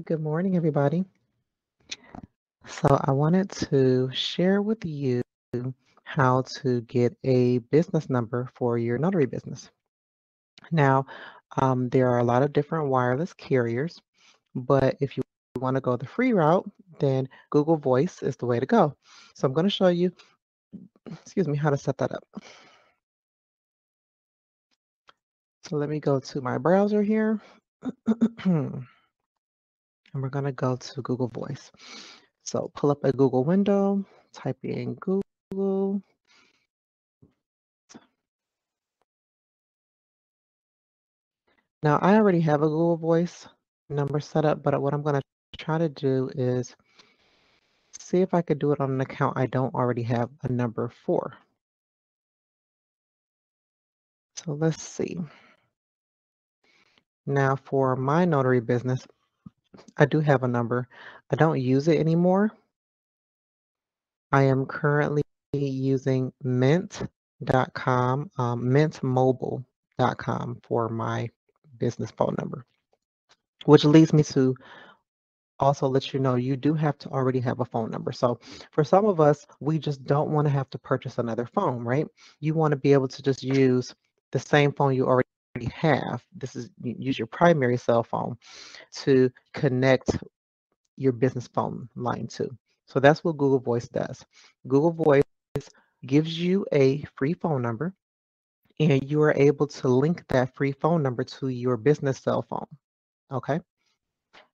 good morning, everybody. So I wanted to share with you how to get a business number for your notary business. Now, um, there are a lot of different wireless carriers, but if you want to go the free route, then Google Voice is the way to go. So I'm going to show you, excuse me, how to set that up. So let me go to my browser here. and we're going to go to Google Voice. So pull up a Google window, type in Google. Now I already have a Google Voice number set up, but what I'm going to try to do is see if I could do it on an account I don't already have a number for. So let's see. Now for my notary business, I do have a number. I don't use it anymore. I am currently using mint.com, um, mintmobile.com for my business phone number, which leads me to also let you know you do have to already have a phone number. So for some of us, we just don't want to have to purchase another phone, right? You want to be able to just use the same phone you already have. This is use your primary cell phone to connect your business phone line to. So that's what Google Voice does. Google Voice gives you a free phone number and you are able to link that free phone number to your business cell phone. Okay.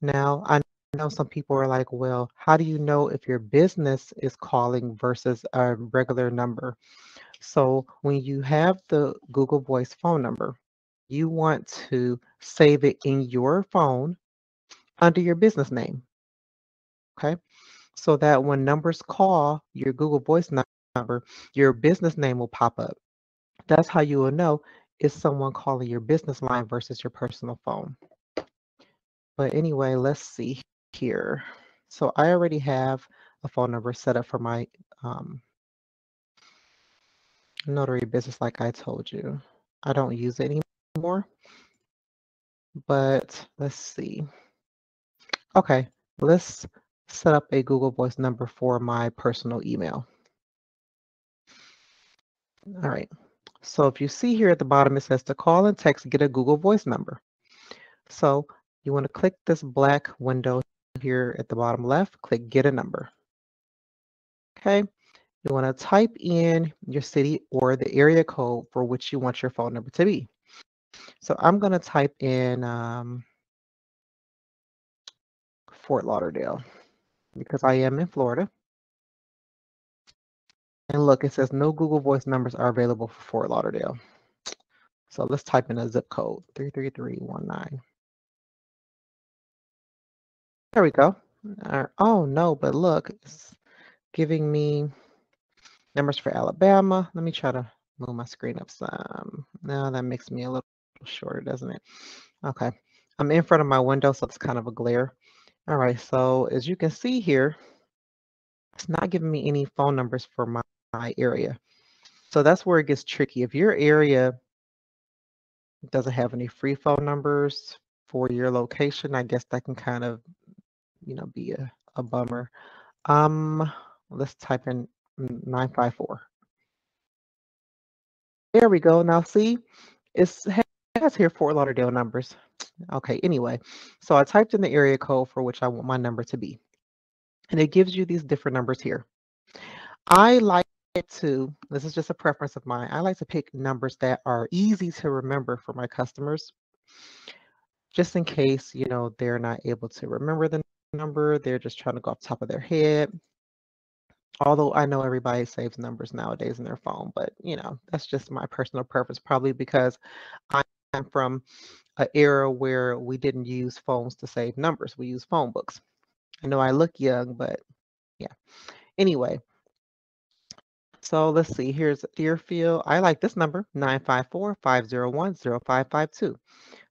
Now, I know some people are like, well, how do you know if your business is calling versus a regular number? So when you have the Google Voice phone number, you want to save it in your phone under your business name. Okay. So that when numbers call your Google Voice number, your business name will pop up. That's how you will know is someone calling your business line versus your personal phone. But anyway, let's see here. So I already have a phone number set up for my um, notary business like I told you. I don't use it anymore. But let's see. Okay, let's set up a Google Voice number for my personal email. All right. So if you see here at the bottom, it says to call and text, get a Google Voice number. So you want to click this black window here at the bottom left, click get a number. Okay. You want to type in your city or the area code for which you want your phone number to be. So I'm going to type in um, Fort Lauderdale because I am in Florida. And look, it says no Google Voice numbers are available for Fort Lauderdale. So let's type in a zip code, 33319. There we go. oh no, but look, it's giving me numbers for Alabama. Let me try to move my screen up some. Now that makes me a little shorter, doesn't it? Okay. I'm in front of my window, so it's kind of a glare. All right, so as you can see here, it's not giving me any phone numbers for my, my area. So that's where it gets tricky. If your area doesn't have any free phone numbers for your location, I guess that can kind of, you know, be a, a bummer. Um, let's type in 954. There we go. Now see, it has here Fort Lauderdale numbers. Okay, anyway, so I typed in the area code for which I want my number to be. And it gives you these different numbers here. I like to, this is just a preference of mine, I like to pick numbers that are easy to remember for my customers, just in case, you know, they're not able to remember the number, they're just trying to go off top of their head. Although I know everybody saves numbers nowadays in their phone, but you know, that's just my personal preference, probably because I'm from an era where we didn't use phones to save numbers. We use phone books. I know I look young, but yeah. Anyway, so let's see. Here's Deerfield. I like this number, 954-501-0552.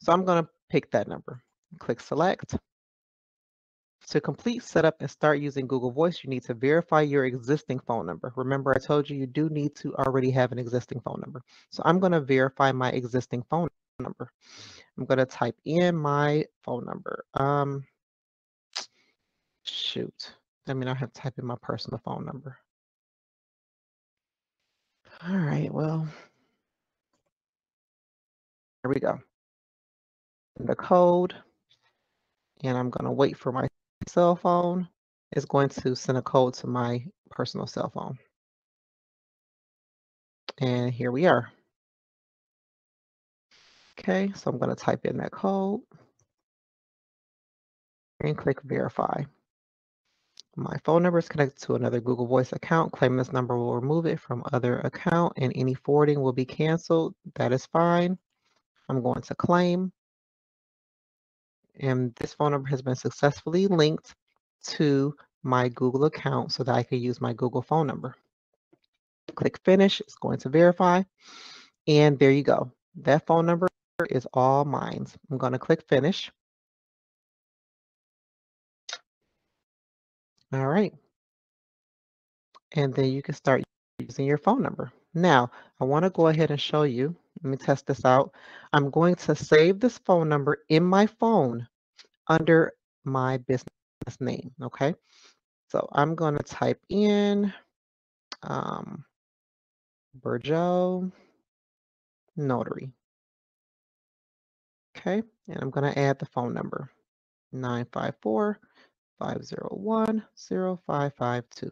So I'm going to pick that number. Click select. To complete setup and start using Google Voice, you need to verify your existing phone number. Remember, I told you you do need to already have an existing phone number. So I'm going to verify my existing phone number. I'm going to type in my phone number. Um, shoot. I mean, I have to type in my personal phone number. All right, well, here we go. The code, and I'm going to wait for my cell phone. It's going to send a code to my personal cell phone. And here we are. Okay, so I'm going to type in that code and click verify. My phone number is connected to another Google Voice account. Claiming this number will remove it from other account and any forwarding will be canceled. That is fine. I'm going to claim. And this phone number has been successfully linked to my Google account so that I can use my Google phone number. Click finish. It's going to verify. And there you go. That phone number is all mine. I'm going to click finish. All right. And then you can start using your phone number. Now, I want to go ahead and show you. Let me test this out. I'm going to save this phone number in my phone under my business name. Okay. So I'm going to type in um, Burjo Notary. Okay. And I'm going to add the phone number 954 501 0552.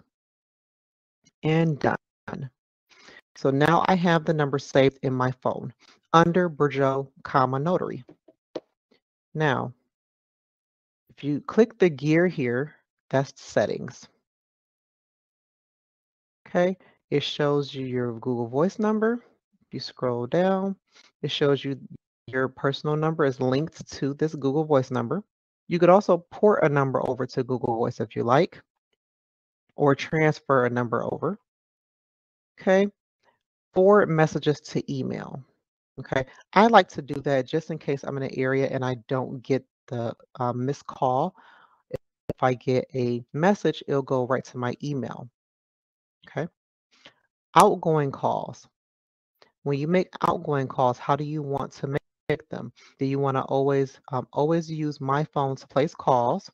And done. So now I have the number saved in my phone under Burjo, comma notary. Now, if you click the gear here, that's settings. Okay, it shows you your Google Voice number. If you scroll down, it shows you your personal number is linked to this Google Voice number. You could also port a number over to Google Voice if you like, or transfer a number over. Okay, forward messages to email. Okay, I like to do that just in case I'm in an area and I don't get the uh, missed call. If I get a message, it'll go right to my email. Okay, outgoing calls. When you make outgoing calls, how do you want to make pick them. Do you want to always um, always use my phone to place calls?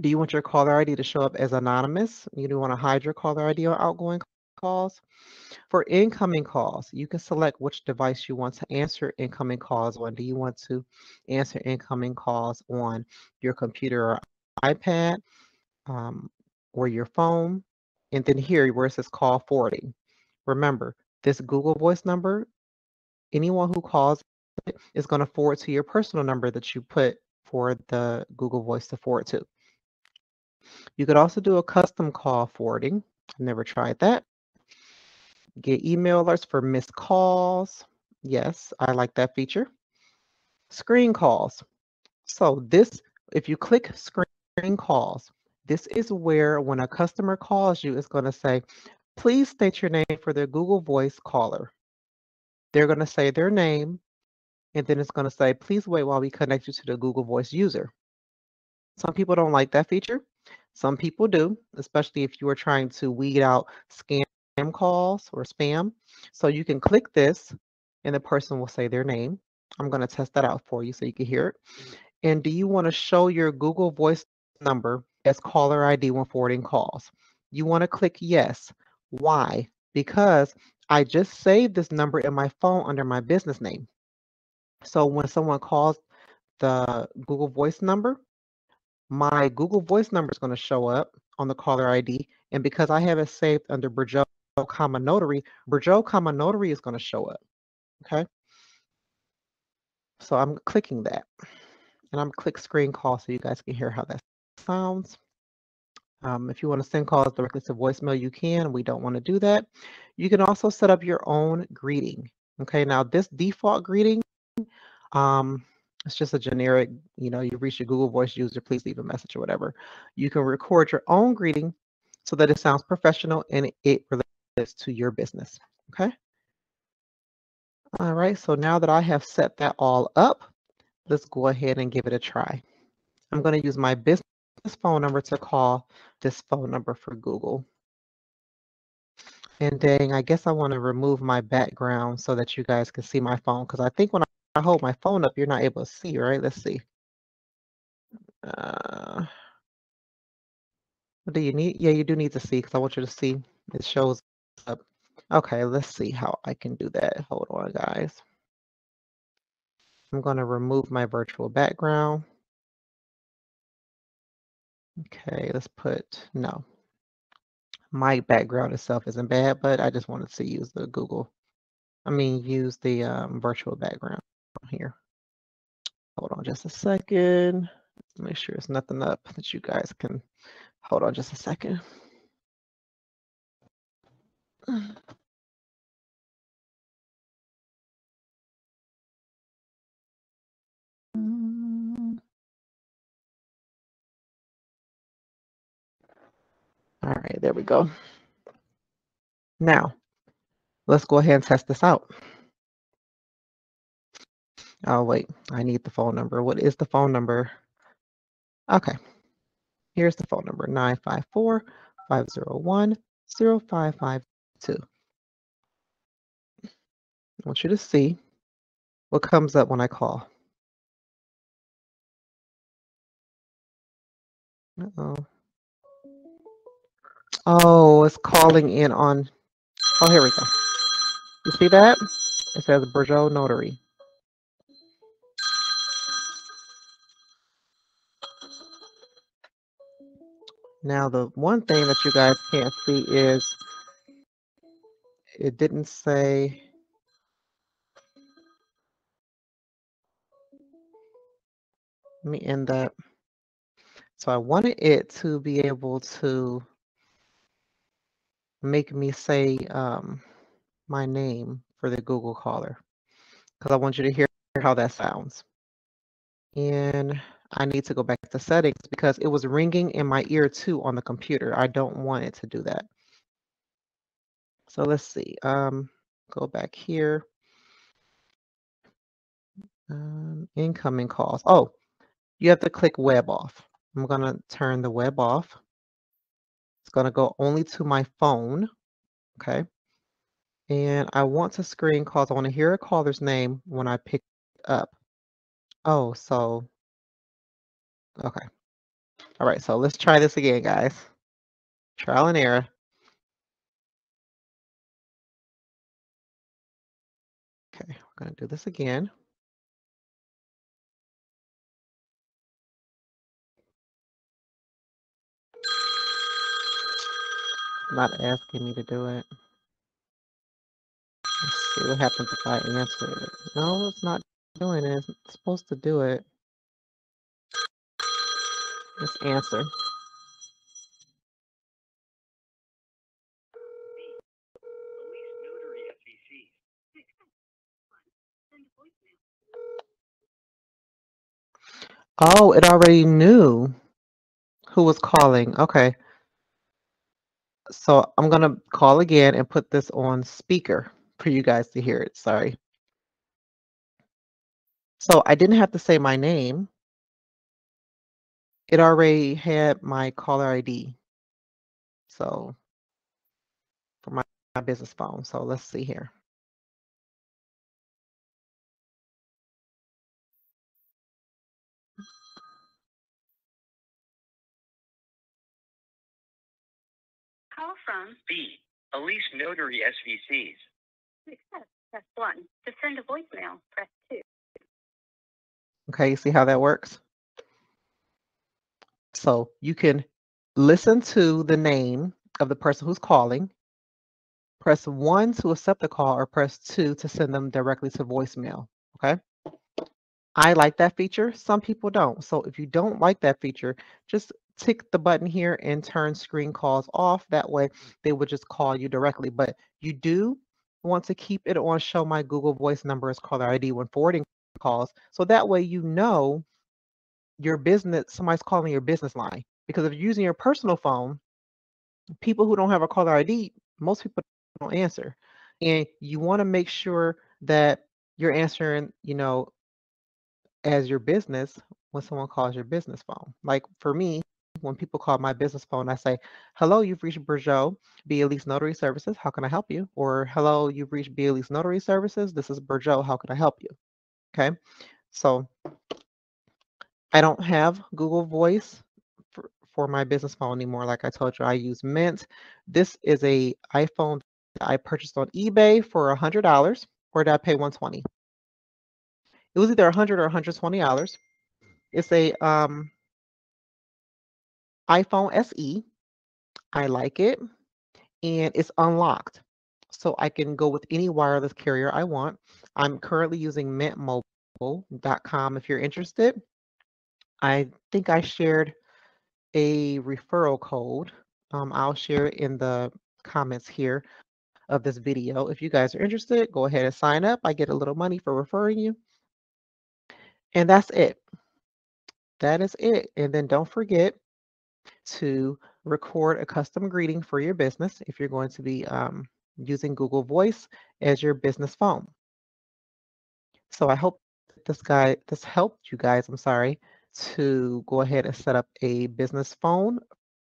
Do you want your caller ID to show up as anonymous? You do want to hide your caller ID on outgoing calls. For incoming calls, you can select which device you want to answer incoming calls on. Do you want to answer incoming calls on your computer or iPad um, or your phone? And then here where it says call forwarding. Remember, this Google Voice number, anyone who calls is going to forward to your personal number that you put for the Google Voice to forward to. You could also do a custom call forwarding. I've never tried that. Get email alerts for missed calls. Yes, I like that feature. Screen calls. So this, if you click screen calls, this is where when a customer calls you, it's going to say, please state your name for the Google Voice caller. They're going to say their name, and then it's going to say, please wait while we connect you to the Google Voice user. Some people don't like that feature. Some people do, especially if you are trying to weed out scam calls or spam. So you can click this and the person will say their name. I'm going to test that out for you so you can hear it. Mm. And do you want to show your Google Voice number as caller ID when forwarding calls? You want to click yes. Why? Because I just saved this number in my phone under my business name. So when someone calls the Google Voice number, my Google Voice number is going to show up on the caller ID. And because I have it saved under Burjo, comma notary, Burjo, comma notary is going to show up. Okay. So I'm clicking that. And I'm click screen call so you guys can hear how that sounds. Um, if you want to send calls directly to voicemail, you can. We don't want to do that. You can also set up your own greeting. Okay, now this default greeting um, it's just a generic, you know, you reach your Google Voice user, please leave a message or whatever. You can record your own greeting so that it sounds professional and it relates to your business. Okay. All right. So now that I have set that all up, let's go ahead and give it a try. I'm going to use my business phone number to call this phone number for Google. And dang, I guess I want to remove my background so that you guys can see my phone because I think when hold my phone up, you're not able to see, right? Let's see. Uh, Do you need? Yeah, you do need to see because I want you to see. It shows up. Okay, let's see how I can do that. Hold on, guys. I'm going to remove my virtual background. Okay, let's put no. My background itself isn't bad, but I just wanted to use the Google. I mean, use the um, virtual background here. Hold on just a second. Make sure it's nothing up that you guys can. Hold on just a second. All right, there we go. Now, let's go ahead and test this out. Oh, wait, I need the phone number. What is the phone number? Okay, here's the phone number, 954-501-0552. I want you to see what comes up when I call. Uh-oh. Oh, it's calling in on, oh, here we go. You see that? It says Bourgeau Notary. Now, the one thing that you guys can't see is it didn't say let me end that. So I wanted it to be able to make me say um, my name for the Google caller because I want you to hear how that sounds. And I need to go back to settings because it was ringing in my ear too on the computer. I don't want it to do that. So let's see. Um, go back here. Um, incoming calls. Oh, you have to click web off. I'm going to turn the web off. It's going to go only to my phone. Okay. And I want to screen calls. I want to hear a caller's name when I pick up. Oh, so, okay. All right, so let's try this again, guys. Trial and error. Okay, we're going to do this again. not asking me to do it. Let's see what happens if I answer it. No, it's not doing it. It's supposed to do it. Just answer. Oh, it already knew who was calling. Okay. So I'm going to call again and put this on speaker for you guys to hear it. Sorry. So I didn't have to say my name. It already had my caller ID. So for my, my business phone. So let's see here. Call from B. Elise Notary SVCs. To accept, press 1. To send a voicemail, press 2. Okay, you see how that works? So you can listen to the name of the person who's calling, press 1 to accept the call, or press 2 to send them directly to voicemail. Okay. I like that feature. Some people don't. So if you don't like that feature, just tick the button here and turn screen calls off. That way they would just call you directly. But you do want to keep it on show my Google voice number as caller ID when forwarding calls. So that way you know your business, somebody's calling your business line. Because if you're using your personal phone, people who don't have a caller ID, most people don't answer. And you want to make sure that you're answering, you know, as your business when someone calls your business phone. Like for me, when people call my business phone, I say, hello, you've reached Bourgeau, B. Elise Notary Services. How can I help you? Or hello, you've reached B. Elise Notary Services. This is Bourgeau. How can I help you? Okay. So I don't have Google Voice for, for my business phone anymore. Like I told you, I use Mint. This is a iPhone that I purchased on eBay for $100 or did I pay 120? It was either 100 or $120. It's a um, iPhone SE. I like it and it's unlocked. So I can go with any wireless carrier I want. I'm currently using mintmobile.com if you're interested. I think I shared a referral code. Um, I'll share it in the comments here of this video. If you guys are interested, go ahead and sign up. I get a little money for referring you. And that's it. That is it. And then don't forget to record a custom greeting for your business if you're going to be um, using Google Voice as your business phone. So I hope this guy this helped you guys. I'm sorry to go ahead and set up a business phone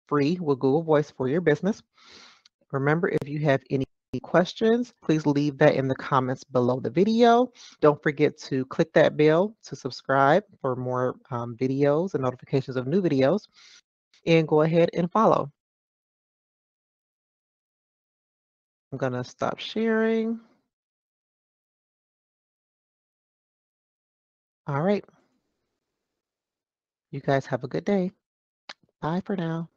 free with Google Voice for your business. Remember, if you have any questions, please leave that in the comments below the video. Don't forget to click that bell to subscribe for more um, videos and notifications of new videos. And go ahead and follow. I'm going to stop sharing. All right. You guys have a good day. Bye for now.